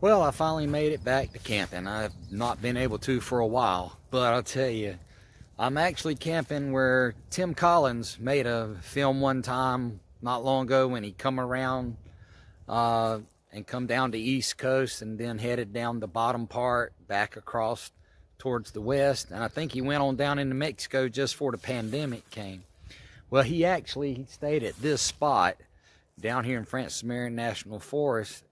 Well, I finally made it back to camping. I've not been able to for a while, but I'll tell you, I'm actually camping where Tim Collins made a film one time not long ago when he come around uh, and come down the east coast and then headed down the bottom part back across towards the west. And I think he went on down into Mexico just before the pandemic came. Well, he actually stayed at this spot down here in Francis Marion National Forest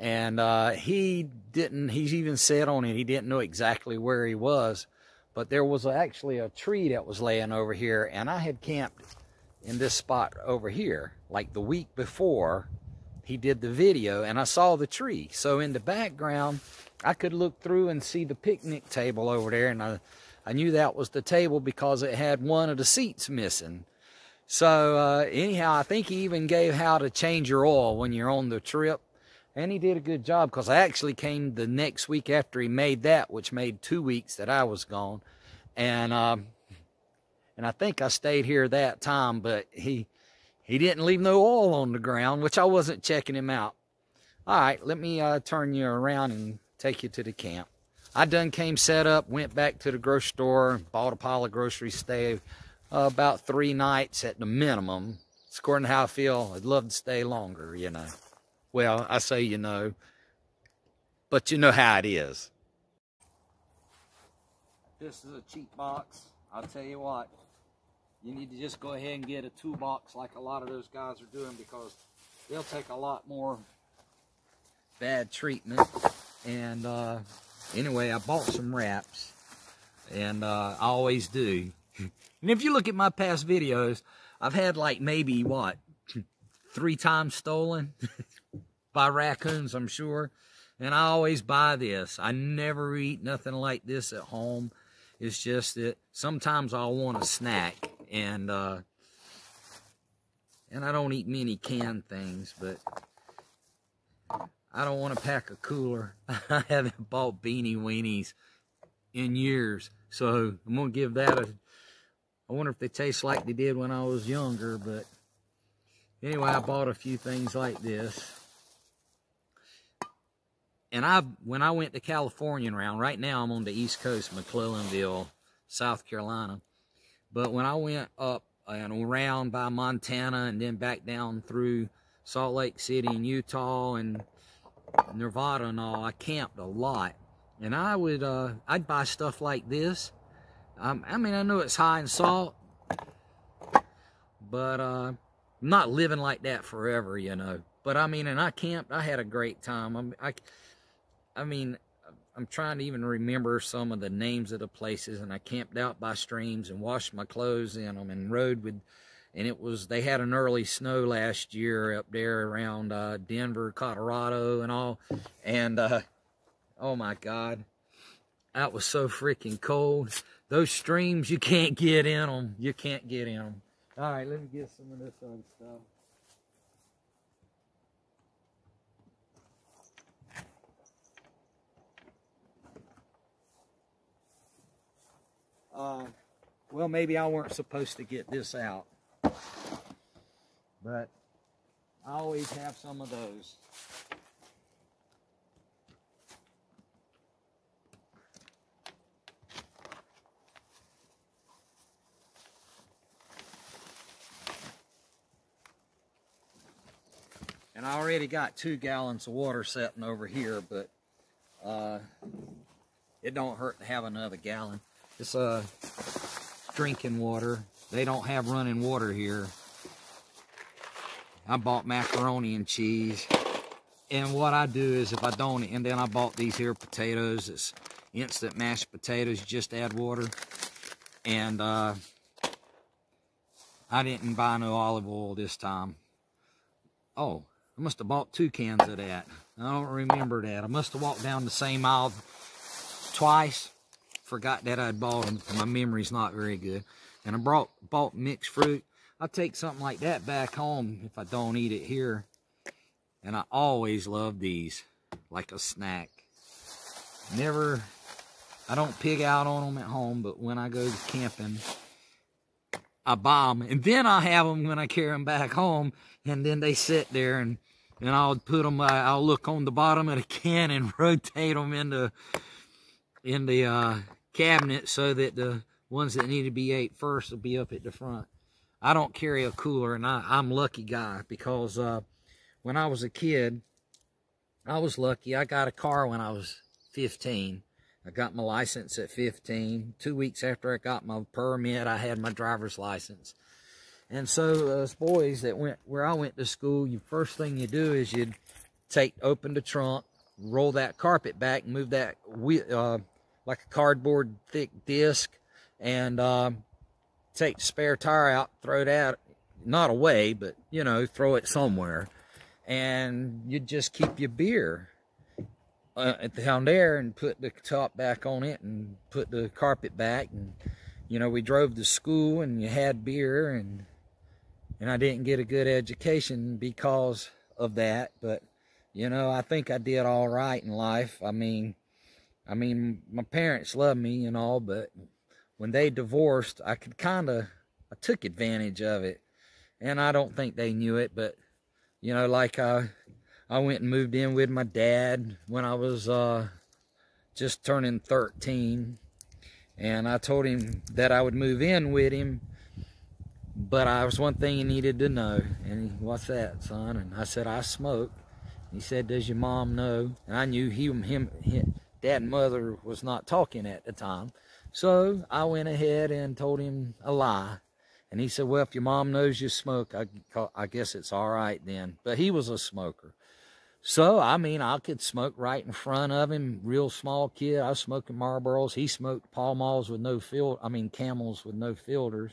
and uh, he didn't he's even said on it he didn't know exactly where he was but there was actually a tree that was laying over here and i had camped in this spot over here like the week before he did the video and i saw the tree. So in the background i could look through and see the picnic table over there and i, I knew that was the table because it had one of the seats missing. So uh, anyhow i think he even gave how to change your oil when you're on the trip and he did a good job because I actually came the next week after he made that, which made two weeks that I was gone, and um, and I think I stayed here that time, but he he didn't leave no oil on the ground, which I wasn't checking him out. All right, let me uh, turn you around and take you to the camp. I done came set up, went back to the grocery store, bought a pile of groceries, stayed uh, about three nights at the minimum. It's according to how I feel. I'd love to stay longer, you know. Well, I say you know, but you know how it is. This is a cheap box. I'll tell you what, you need to just go ahead and get a toolbox like a lot of those guys are doing because they'll take a lot more bad treatment. And uh, anyway, I bought some wraps, and uh, I always do. and if you look at my past videos, I've had like maybe what three times stolen. by raccoons, I'm sure. And I always buy this. I never eat nothing like this at home. It's just that sometimes I'll want a snack. And, uh, and I don't eat many canned things, but I don't want to pack a cooler. I haven't bought Beanie Weenies in years. So I'm going to give that a, I wonder if they taste like they did when I was younger, but anyway, I bought a few things like this and I when I went to California around, right now I'm on the East Coast, McClellanville, South Carolina. But when I went up and around by Montana and then back down through Salt Lake City and Utah and Nevada and all, I camped a lot. And I would, uh, I'd buy stuff like this. Um, I mean, I know it's high in salt, but uh, I'm not living like that forever, you know. But I mean, and I camped, I had a great time. I'm, I, I mean, I'm trying to even remember some of the names of the places, and I camped out by streams and washed my clothes in them and rode with, and it was, they had an early snow last year up there around uh, Denver, Colorado, and all, and uh, oh my God, that was so freaking cold. Those streams, you can't get in them. You can't get in them. All right, let me get some of this other stuff. Uh, well, maybe I weren't supposed to get this out. But I always have some of those. And I already got two gallons of water sitting over here, but uh, it don't hurt to have another gallon. It's uh, drinking water. They don't have running water here. I bought macaroni and cheese. And what I do is if I don't, and then I bought these here potatoes. It's instant mashed potatoes. You just add water. And uh, I didn't buy no olive oil this time. Oh, I must have bought two cans of that. I don't remember that. I must have walked down the same aisle twice forgot that I'd bought them. My memory's not very good. And I brought bought mixed fruit. I'll take something like that back home if I don't eat it here. And I always love these, like a snack. Never, I don't pig out on them at home, but when I go camping, I buy them. And then I have them when I carry them back home. And then they sit there and and I'll put them, I'll look on the bottom of the can and rotate them in the, in the uh, cabinet so that the ones that need to be ate first will be up at the front. I don't carry a cooler, and I, am lucky guy because uh, when I was a kid, I was lucky. I got a car when I was 15. I got my license at 15. Two weeks after I got my permit, I had my driver's license. And so us boys that went where I went to school, you first thing you do is you'd take open the trunk, roll that carpet back, move that uh, like a cardboard thick disc, and uh, take the spare tire out, throw it out, not away, but you know, throw it somewhere, and you just keep your beer uh, at the down there and put the top back on it and put the carpet back and you know we drove to school and you had beer and and I didn't get a good education because of that. But, you know, I think I did all right in life. I mean, I mean, my parents loved me and all, but when they divorced, I could kind of, I took advantage of it. And I don't think they knew it, but, you know, like I, I went and moved in with my dad when I was uh, just turning 13. And I told him that I would move in with him but I was one thing he needed to know. And he, what's that, son? And I said, I smoke. He said, does your mom know? And I knew he, him, him, dad and mother was not talking at the time. So I went ahead and told him a lie. And he said, well, if your mom knows you smoke, I, I guess it's all right then. But he was a smoker. So, I mean, I could smoke right in front of him. Real small kid. I was smoking Marlboros. He smoked Pall Malls with no filter. I mean, Camels with no filters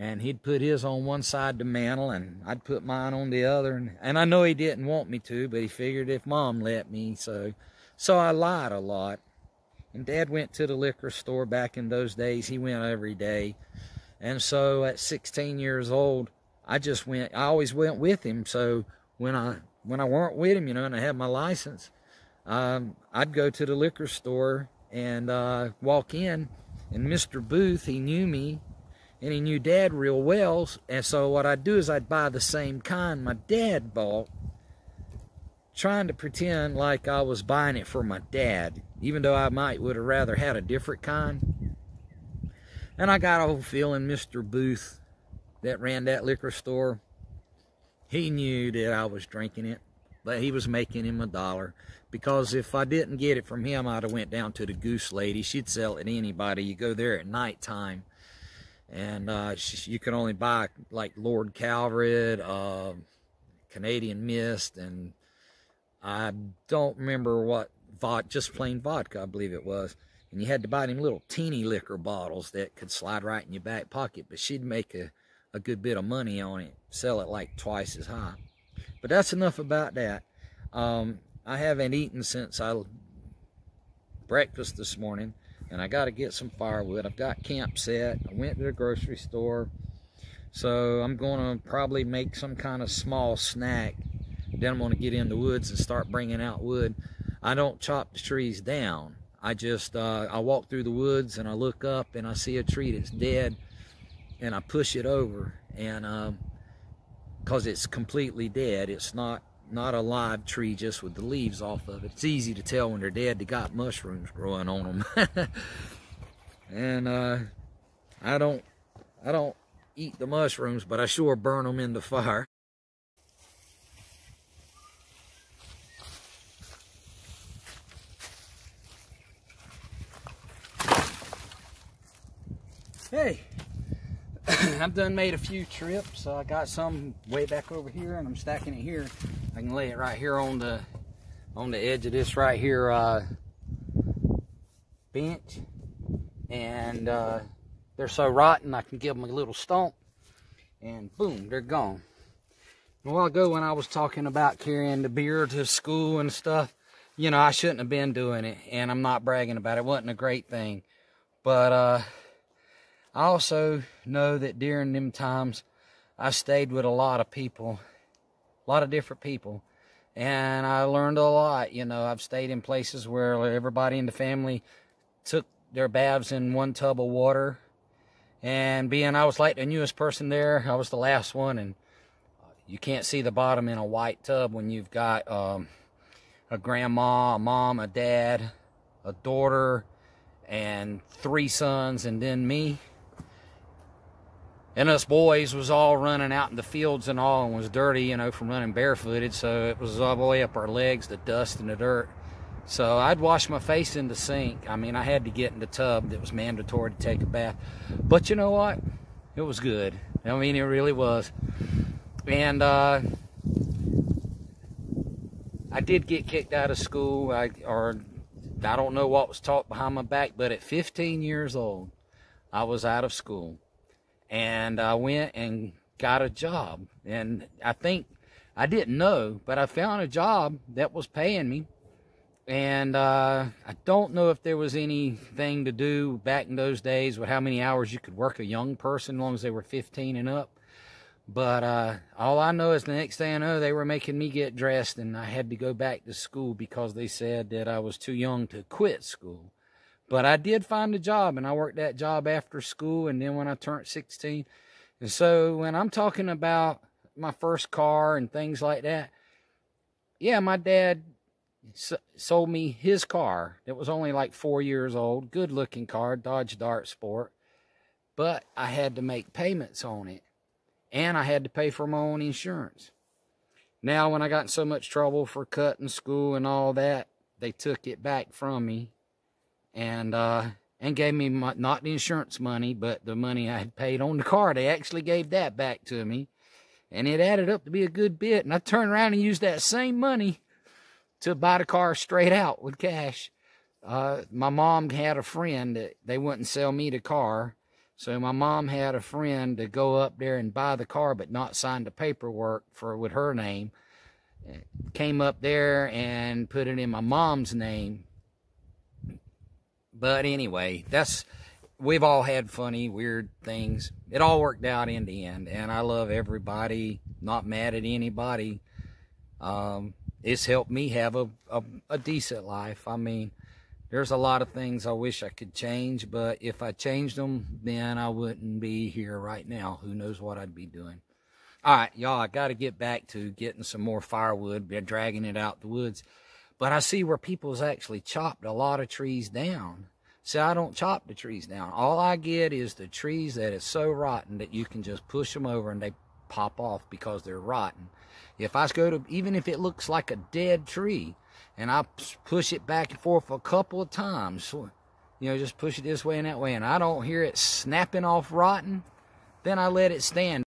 and he'd put his on one side of the mantle and I'd put mine on the other and, and I know he didn't want me to but he figured if mom let me so so I lied a lot. And dad went to the liquor store back in those days. He went every day. And so at 16 years old I just went I always went with him. So when I when I weren't with him you know and I had my license um, I'd go to the liquor store and uh, walk in. And Mr. Booth he knew me and he knew dad real well. And so what I'd do is I'd buy the same kind my dad bought trying to pretend like I was buying it for my dad even though I might would have rather had a different kind. And I got a whole feeling Mr. Booth that ran that liquor store. He knew that I was drinking it but he was making him a dollar because if I didn't get it from him I'd have went down to the goose lady. She'd sell it to anybody. You go there at night time and uh, you can only buy like Lord Calvert, uh, Canadian Mist, and I don't remember what vodka, just plain vodka, I believe it was. And you had to buy them little teeny liquor bottles that could slide right in your back pocket, but she'd make a, a good bit of money on it, sell it like twice as high. But that's enough about that. Um, I haven't eaten since I breakfast this morning and I got to get some firewood. I've got camp set. I went to the grocery store. So I'm going to probably make some kind of small snack. Then I'm going to get in the woods and start bringing out wood. I don't chop the trees down. I just, uh, I walk through the woods and I look up and I see a tree that's dead and I push it over and um, because um, it's completely dead. It's not not a live tree just with the leaves off of it. It's easy to tell when they're dead. They got mushrooms growing on them. and uh, I don't, I don't eat the mushrooms, but I sure burn them in the fire. I've done made a few trips. I got some way back over here and I'm stacking it here. I can lay it right here on the on the edge of this right here uh, bench. And uh, they're so rotten I can give them a little stomp and boom, they're gone. A while ago when I was talking about carrying the beer to school and stuff, you know, I shouldn't have been doing it and I'm not bragging about it. It wasn't a great thing. But uh, I also know that during them times, I stayed with a lot of people, a lot of different people, and I learned a lot. You know, I've stayed in places where everybody in the family took their baths in one tub of water, and being I was like the newest person there, I was the last one, and You can't see the bottom in a white tub when you've got um, a grandma, a mom, a dad, a daughter, and three sons, and then me. And us boys was all running out in the fields and all and was dirty, you know, from running barefooted. So it was all the way up our legs, the dust and the dirt. So I'd wash my face in the sink. I mean, I had to get in the tub that was mandatory to take a bath. But you know what? It was good. I mean, it really was. And uh, I did get kicked out of school, I, or I don't know what was taught behind my back, but at 15 years old, I was out of school. And I went and got a job. And I think, I didn't know, but I found a job that was paying me. And uh, I don't know if there was anything to do back in those days with how many hours you could work a young person as long as they were 15 and up. But uh, all I know is the next thing I know, they were making me get dressed, and I had to go back to school because they said that I was too young to quit school. But I did find a job, and I worked that job after school, and then when I turned 16. And so when I'm talking about my first car and things like that, yeah, my dad sold me his car that was only like four years old, good looking car, Dodge Dart Sport. But I had to make payments on it and I had to pay for my own insurance. Now, when I got in so much trouble for cutting school and all that, they took it back from me and uh, and gave me my, not the insurance money, but the money I had paid on the car. They actually gave that back to me, and it added up to be a good bit. And I turned around and used that same money to buy the car straight out with cash. Uh, my mom had a friend that they wouldn't sell me the car, so my mom had a friend to go up there and buy the car, but not sign the paperwork for with her name. Came up there and put it in my mom's name. But anyway, that's we've all had funny, weird things. It all worked out in the end, and I love everybody. Not mad at anybody. Um, it's helped me have a, a, a decent life. I mean, there's a lot of things I wish I could change, but if I changed them, then I wouldn't be here right now. Who knows what I'd be doing. All right, y'all, I got to get back to getting some more firewood, dragging it out the woods. But I see where people's actually chopped a lot of trees down. See, I don't chop the trees down. All I get is the trees that is so rotten that you can just push them over and they pop off because they're rotten. If I go to, even if it looks like a dead tree, and I push it back and forth a couple of times. You know, just push it this way and that way, and I don't hear it snapping off rotten, then I let it stand.